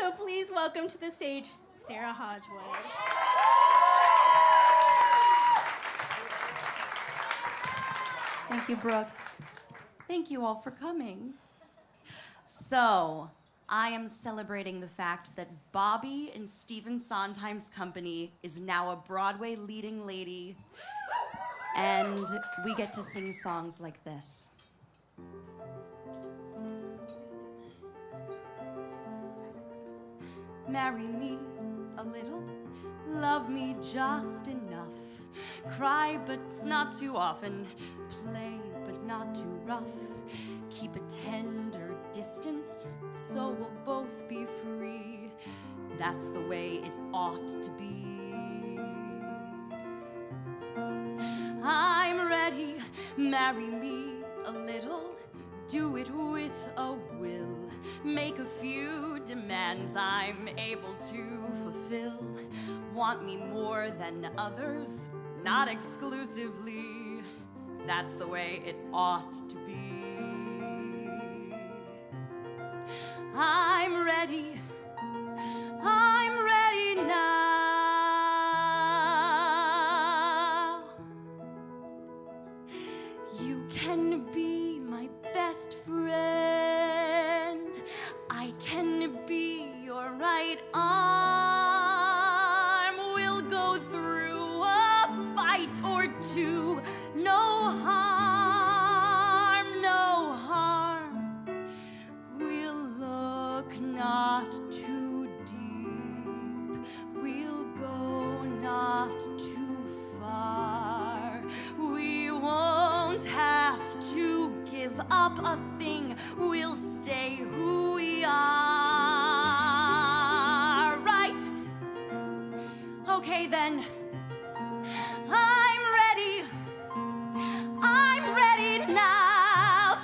So please welcome to the stage Sarah Hogewood. Thank you, Brooke. Thank you all for coming. So, I am celebrating the fact that Bobby and Stephen Sondheim's company is now a Broadway leading lady, and we get to sing songs like this. Marry me a little, love me just enough. Cry, but not too often. Play, but not too rough. Keep a tender distance, so we'll both be free. That's the way it ought to be. I'm ready, marry me a little. Do it with a will. Make a few demands I'm able to fulfill. Want me more than others? Not exclusively. That's the way it ought to be. I'm ready. I'm ready now. You can be my best friend. I can be your right arm. We'll go through a fight or two. No harm, no harm. We'll look not up a thing. We'll stay who we are. Right? Okay then. I'm ready. I'm ready now.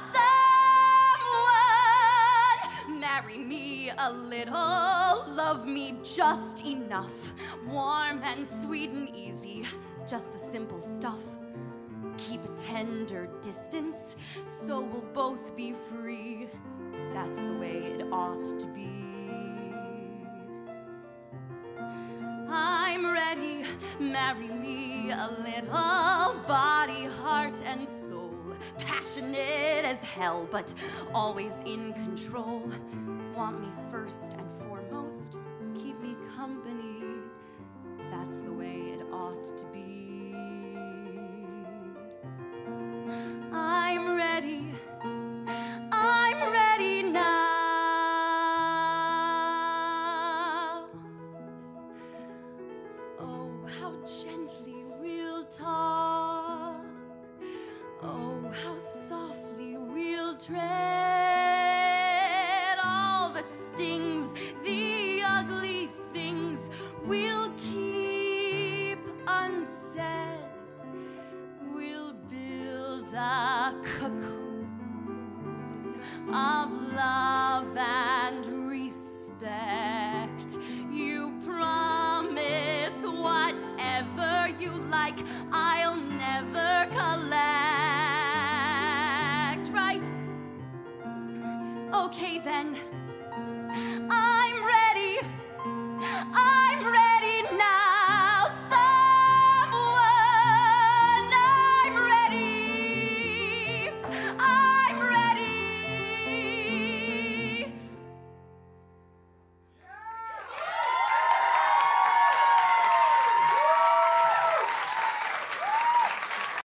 Someone marry me a little, love me just enough. Warm and sweet and easy, just the simple stuff. Keep a tender distance, so we'll both be free. That's the way it ought to be. I'm ready, marry me a little body, heart, and soul. Passionate as hell, but always in control. Want me first and foremost, keep me company. That's the way it ought to be. talk. Oh, how softly we'll tread all the stings, the ugly things we'll keep unsaid. We'll build a cocoon of Okay, then.